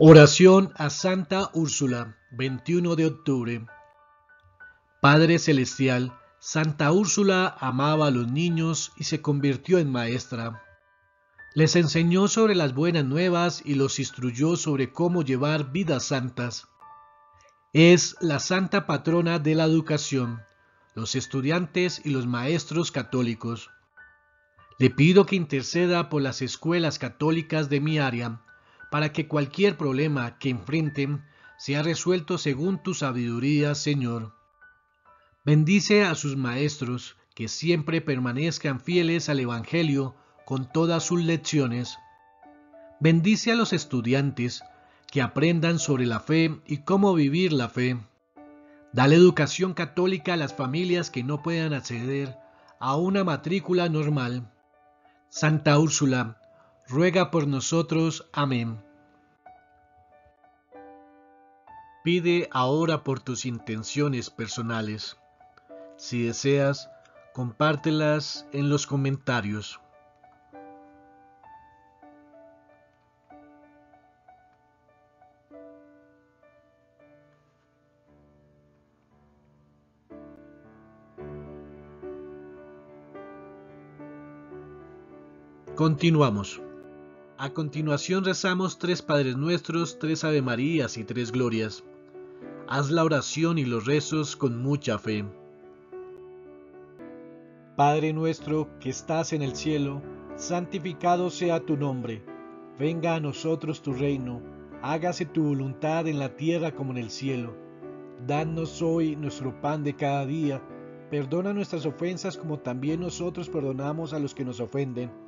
Oración a Santa Úrsula, 21 de octubre. Padre Celestial, Santa Úrsula amaba a los niños y se convirtió en maestra. Les enseñó sobre las buenas nuevas y los instruyó sobre cómo llevar vidas santas. Es la santa patrona de la educación, los estudiantes y los maestros católicos. Le pido que interceda por las escuelas católicas de mi área para que cualquier problema que enfrenten sea resuelto según tu sabiduría, Señor. Bendice a sus maestros, que siempre permanezcan fieles al Evangelio con todas sus lecciones. Bendice a los estudiantes, que aprendan sobre la fe y cómo vivir la fe. Dale educación católica a las familias que no puedan acceder a una matrícula normal. Santa Úrsula, ruega por nosotros. Amén. Pide ahora por tus intenciones personales. Si deseas, compártelas en los comentarios. Continuamos. A continuación rezamos tres Padres Nuestros, tres Ave Marías y tres Glorias. Haz la oración y los rezos con mucha fe. Padre nuestro que estás en el cielo, santificado sea tu nombre. Venga a nosotros tu reino. Hágase tu voluntad en la tierra como en el cielo. Danos hoy nuestro pan de cada día. Perdona nuestras ofensas como también nosotros perdonamos a los que nos ofenden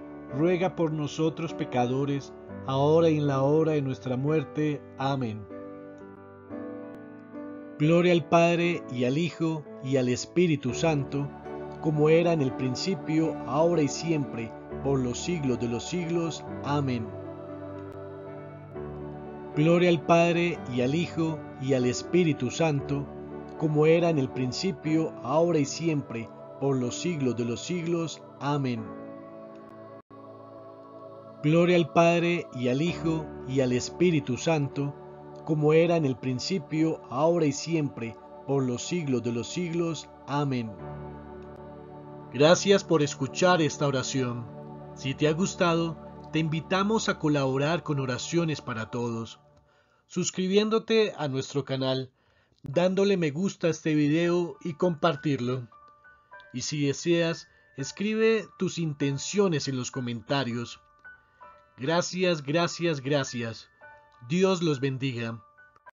ruega por nosotros pecadores, ahora y en la hora de nuestra muerte. Amén. Gloria al Padre y al Hijo y al Espíritu Santo, como era en el principio, ahora y siempre, por los siglos de los siglos. Amén. Gloria al Padre y al Hijo y al Espíritu Santo, como era en el principio, ahora y siempre, por los siglos de los siglos. Amén. Gloria al Padre y al Hijo y al Espíritu Santo, como era en el principio, ahora y siempre, por los siglos de los siglos. Amén. Gracias por escuchar esta oración. Si te ha gustado, te invitamos a colaborar con oraciones para todos, suscribiéndote a nuestro canal, dándole me gusta a este video y compartirlo. Y si deseas, escribe tus intenciones en los comentarios Gracias, gracias, gracias. Dios los bendiga.